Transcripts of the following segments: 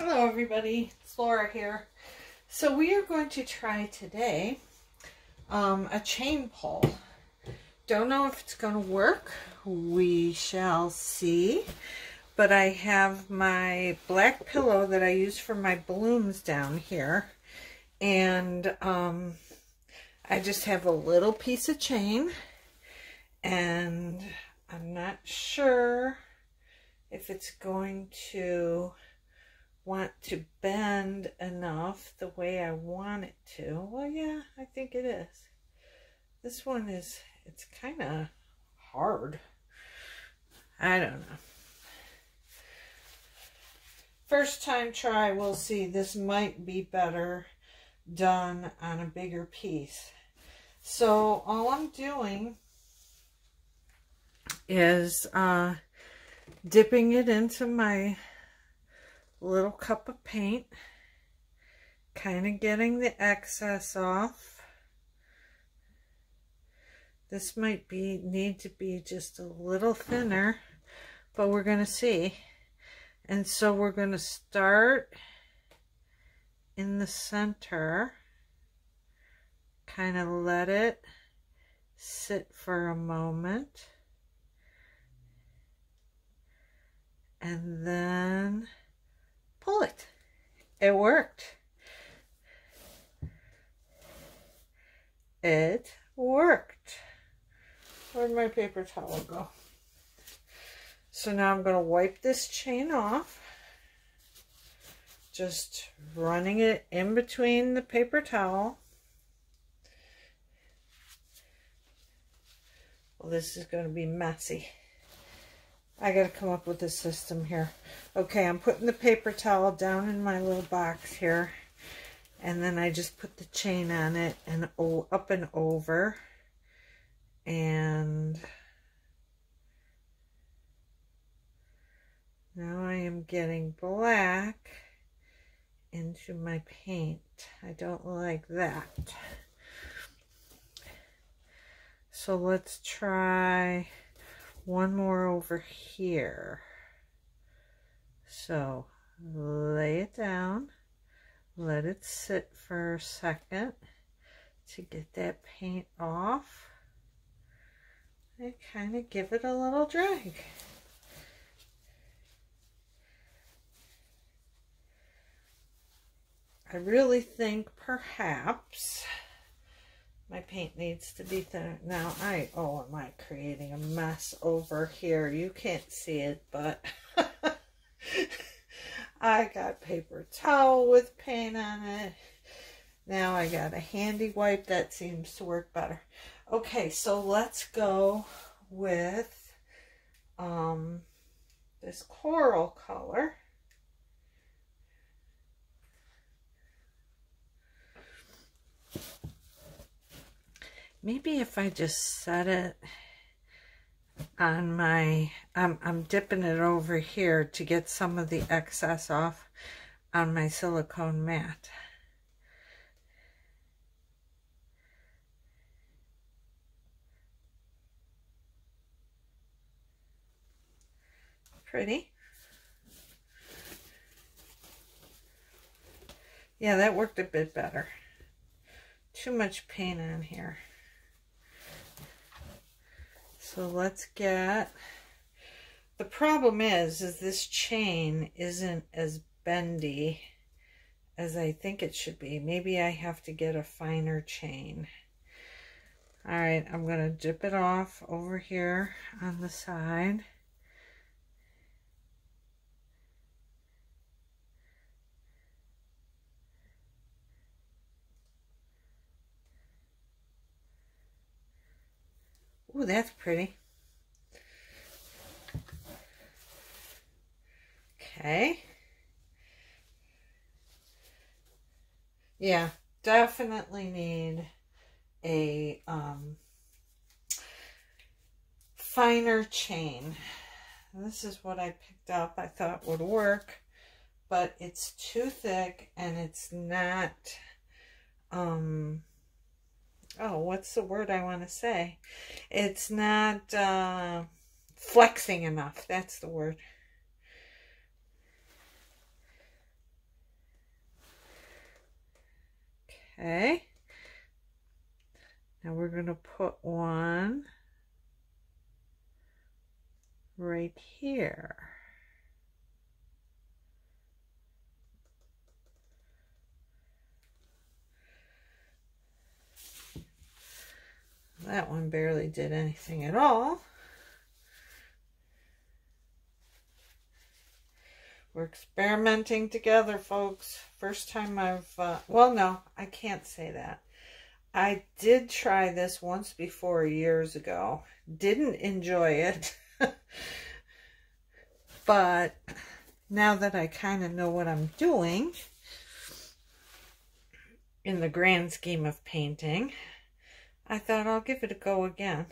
Hello everybody, it's Laura here. So we are going to try today um, a chain pull. Don't know if it's going to work. We shall see. But I have my black pillow that I use for my blooms down here. And um, I just have a little piece of chain. And I'm not sure if it's going to want to bend enough the way I want it to. Well, yeah, I think it is. This one is, it's kind of hard. I don't know. First time try, we'll see. This might be better done on a bigger piece. So all I'm doing is uh, dipping it into my little cup of paint, kind of getting the excess off. This might be need to be just a little thinner, but we're going to see. And so we're going to start in the center, kind of let it sit for a moment. And then pull it. It worked. It worked. Where'd my paper towel go? So now I'm going to wipe this chain off. Just running it in between the paper towel. Well, this is going to be messy. I got to come up with a system here. Okay, I'm putting the paper towel down in my little box here. And then I just put the chain on it and up and over. And now I am getting black into my paint. I don't like that. So let's try one more over here. So lay it down, let it sit for a second to get that paint off and kind of give it a little drag. I really think perhaps my paint needs to be thinner. Now, I, oh, am I creating a mess over here? You can't see it, but I got paper towel with paint on it. Now I got a handy wipe. That seems to work better. Okay, so let's go with um, this coral color. Maybe if I just set it on my, I'm, I'm dipping it over here to get some of the excess off on my silicone mat. Pretty. Yeah, that worked a bit better. Too much paint on here. So let's get, the problem is, is this chain isn't as bendy as I think it should be. Maybe I have to get a finer chain. All right, I'm going to dip it off over here on the side. That's pretty. Okay. Yeah, definitely need a um, finer chain. This is what I picked up. I thought would work, but it's too thick and it's not um, oh, what's the word I want to say? It's not uh, flexing enough. That's the word. Okay. Now we're going to put one right here. That one barely did anything at all. We're experimenting together, folks. First time I've, uh, well, no, I can't say that. I did try this once before years ago. Didn't enjoy it. but now that I kind of know what I'm doing in the grand scheme of painting, I thought I'll give it a go again.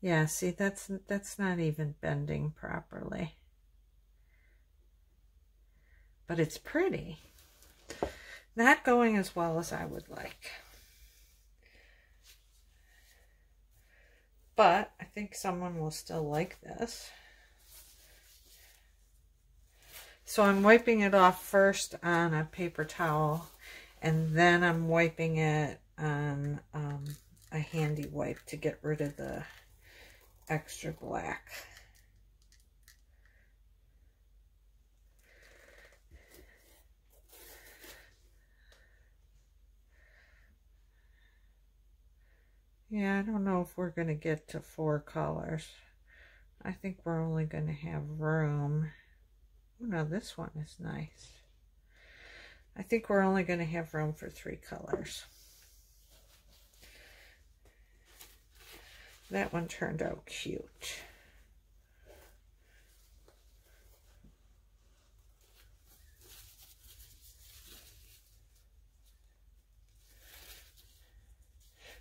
Yeah, see, that's that's not even bending properly. But it's pretty. Not going as well as I would like. But I think someone will still like this. So I'm wiping it off first on a paper towel and then I'm wiping it on um, a handy wipe to get rid of the extra black. Yeah, I don't know if we're going to get to four colors. I think we're only going to have room. Oh, no, this one is nice. I think we're only going to have room for three colors. That one turned out cute.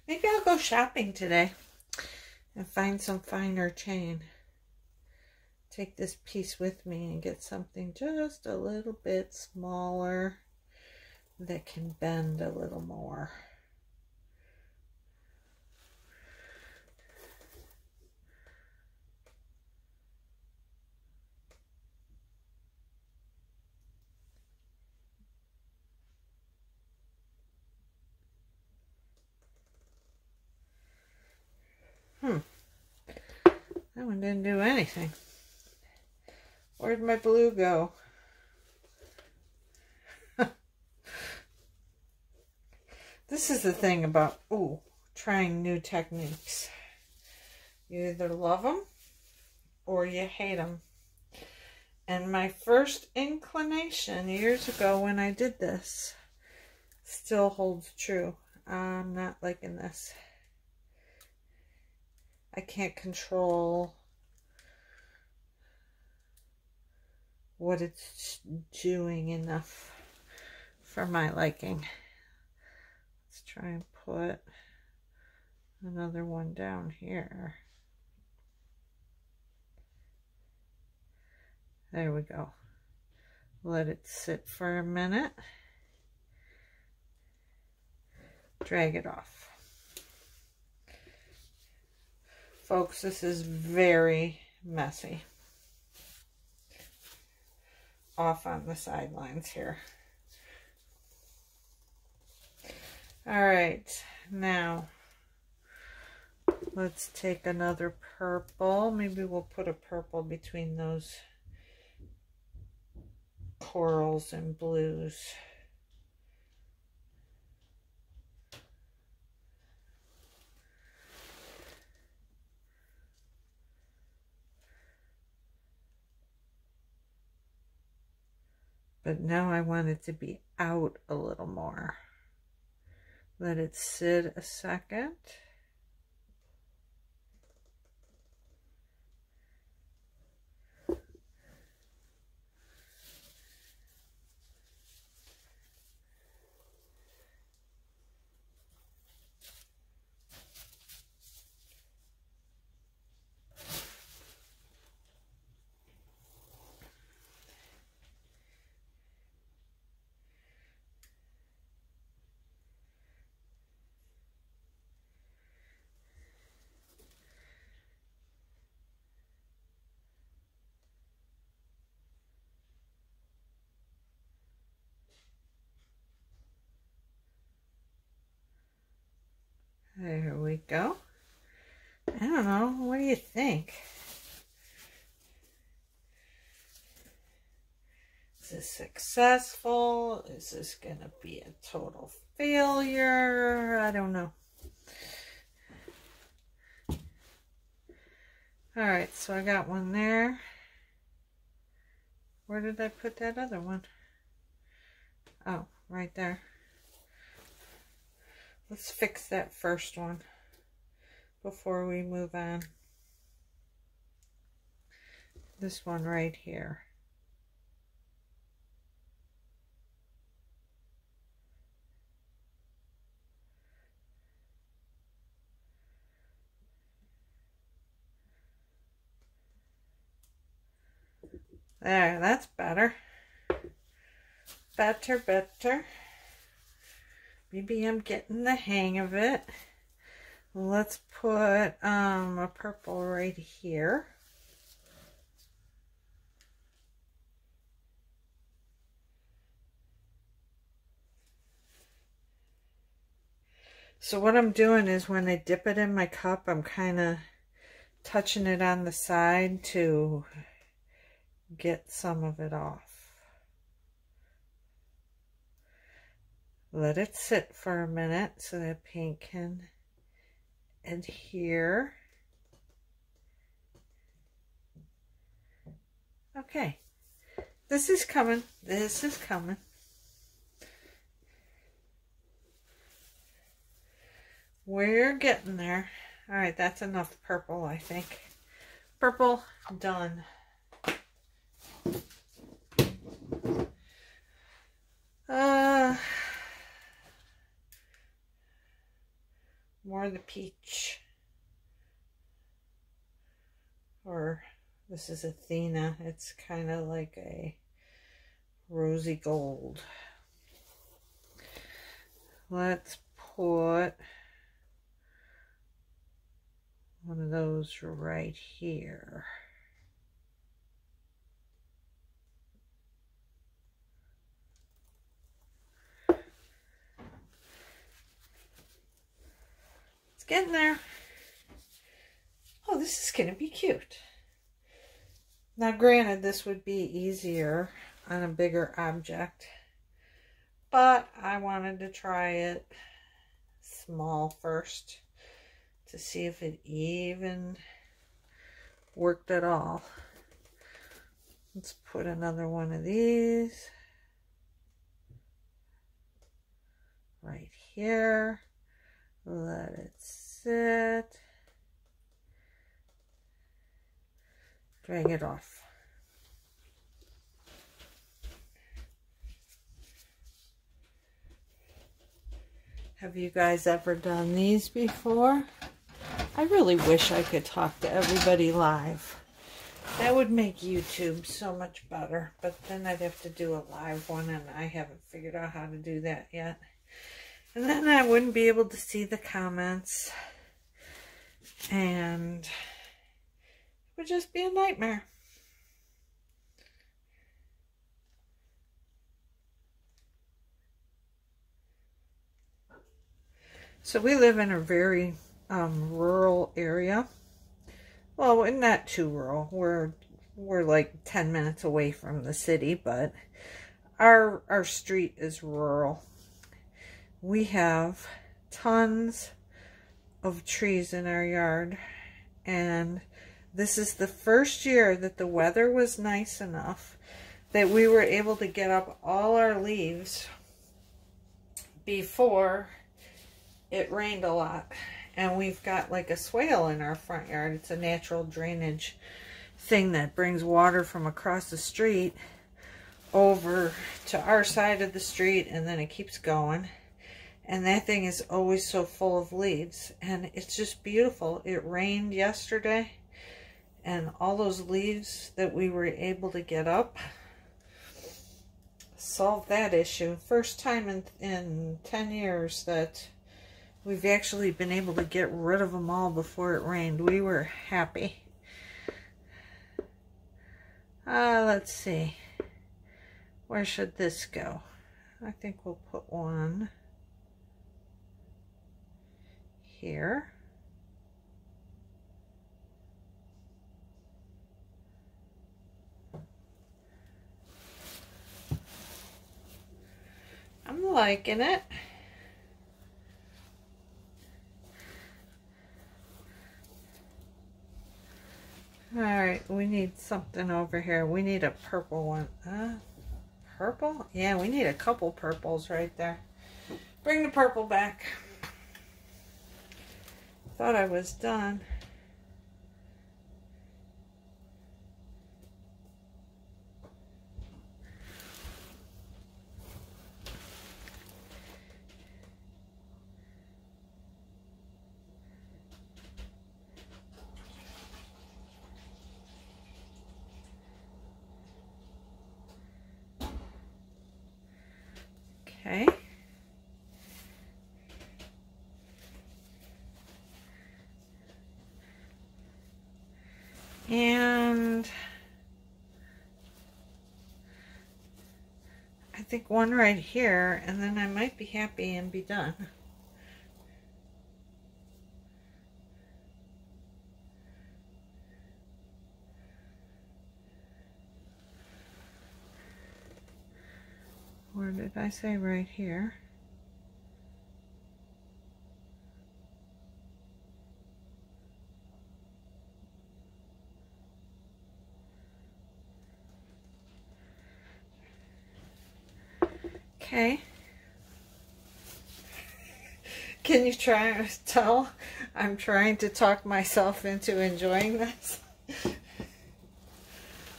Maybe I'll go shopping today and find some finer chain. Take this piece with me and get something just a little bit smaller that can bend a little more. Hmm. That one didn't do anything. Where'd my blue go? this is the thing about, ooh, trying new techniques. You either love them or you hate them. And my first inclination years ago when I did this still holds true. I'm not liking this. I can't control what it's doing enough for my liking. Let's try and put another one down here. There we go. Let it sit for a minute. Drag it off. Folks, this is very messy. Off on the sidelines here. All right, now let's take another purple. Maybe we'll put a purple between those corals and blues. But now I want it to be out a little more. Let it sit a second. There we go. I don't know. What do you think? Is this successful? Is this going to be a total failure? I don't know. Alright, so I got one there. Where did I put that other one? Oh, right there. Let's fix that first one before we move on. This one right here. There, that's better. Better, better. Maybe I'm getting the hang of it. Let's put um, a purple right here. So what I'm doing is when I dip it in my cup, I'm kind of touching it on the side to get some of it off. Let it sit for a minute so that paint can adhere. Okay, this is coming. This is coming. We're getting there. All right, that's enough purple, I think. Purple, done. Uh, more of the peach. Or this is Athena. It's kind of like a rosy gold. Let's put one of those right here. Getting there. Oh, this is going to be cute. Now, granted, this would be easier on a bigger object, but I wanted to try it small first to see if it even worked at all. Let's put another one of these right here. Let it sit. Drag it off. Have you guys ever done these before? I really wish I could talk to everybody live. That would make YouTube so much better, but then I'd have to do a live one, and I haven't figured out how to do that yet. And then I wouldn't be able to see the comments. And it would just be a nightmare. So we live in a very um, rural area. Well, we're not too rural. We're we're like 10 minutes away from the city, but our our street is rural we have tons of trees in our yard and this is the first year that the weather was nice enough that we were able to get up all our leaves before it rained a lot. And we've got like a swale in our front yard. It's a natural drainage thing that brings water from across the street over to our side of the street and then it keeps going and that thing is always so full of leaves. And it's just beautiful. It rained yesterday and all those leaves that we were able to get up solved that issue. First time in in 10 years that we've actually been able to get rid of them all before it rained. We were happy. Uh let's see. Where should this go? I think we'll put one here. I'm liking it. All right, we need something over here. We need a purple one. Uh, purple? Yeah, we need a couple purples right there. Bring the purple back. Thought I was done. Okay. And Think one right here, and then I might be happy and be done. Where did I say right here? Okay. Can you try tell I'm trying to talk myself into enjoying this?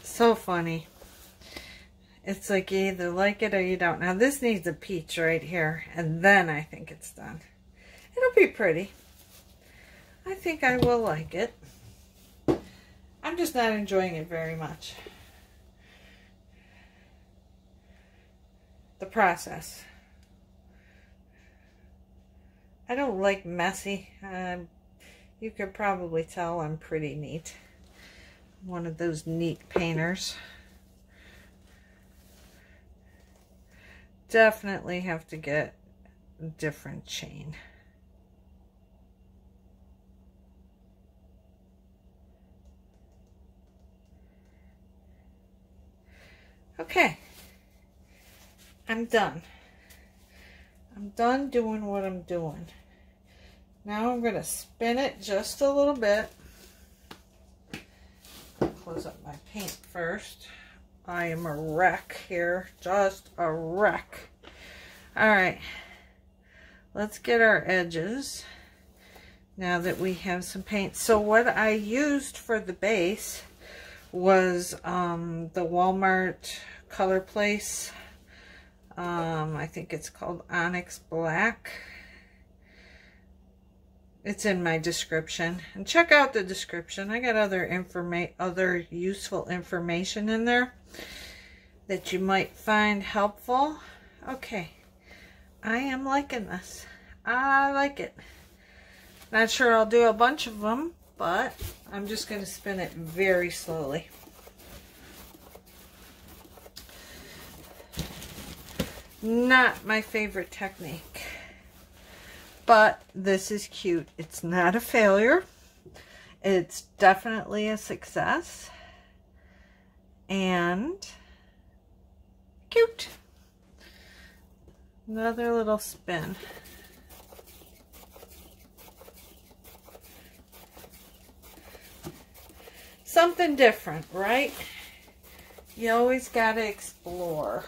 so funny. It's like you either like it or you don't. Now this needs a peach right here. And then I think it's done. It'll be pretty. I think I will like it. I'm just not enjoying it very much. The process. I don't like messy. Um, you could probably tell I'm pretty neat. One of those neat painters. definitely have to get a different chain. Okay, I'm done. I'm done doing what I'm doing. Now I'm going to spin it just a little bit. Close up my paint first. I am a wreck here. Just a wreck. All right. Let's get our edges now that we have some paint. So what I used for the base was um, the Walmart Color Place. Um, I think it's called Onyx Black. It's in my description. And check out the description. I got other informa other useful information in there that you might find helpful. Okay. I am liking this. I like it. Not sure I'll do a bunch of them, but I'm just going to spin it very slowly. Not my favorite technique. But this is cute. It's not a failure. It's definitely a success. And cute. Another little spin. Something different, right? You always got to explore.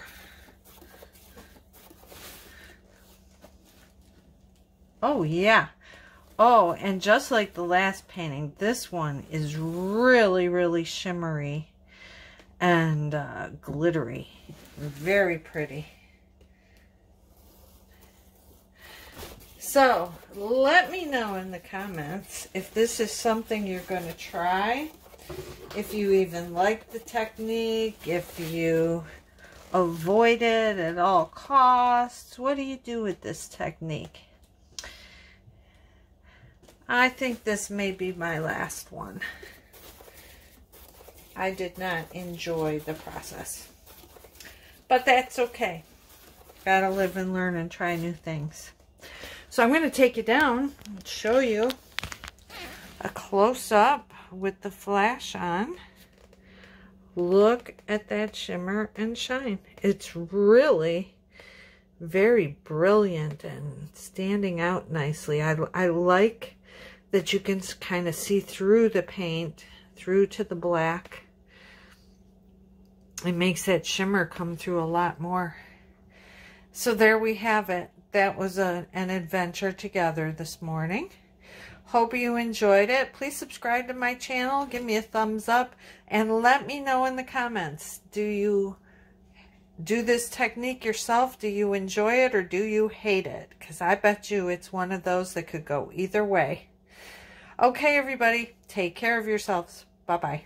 Oh, yeah. Oh, and just like the last painting, this one is really, really shimmery and uh, glittery. Very pretty. So, let me know in the comments if this is something you're going to try. If you even like the technique. If you avoid it at all costs. What do you do with this technique? I think this may be my last one. I did not enjoy the process. But that's okay. Gotta live and learn and try new things. So I'm going to take you down and show you a close-up with the flash on. Look at that shimmer and shine. It's really very brilliant and standing out nicely. I, I like that you can kind of see through the paint, through to the black. It makes that shimmer come through a lot more. So there we have it. That was a, an adventure together this morning. Hope you enjoyed it. Please subscribe to my channel. Give me a thumbs up. And let me know in the comments. Do you do this technique yourself? Do you enjoy it or do you hate it? Because I bet you it's one of those that could go either way. Okay, everybody. Take care of yourselves. Bye-bye.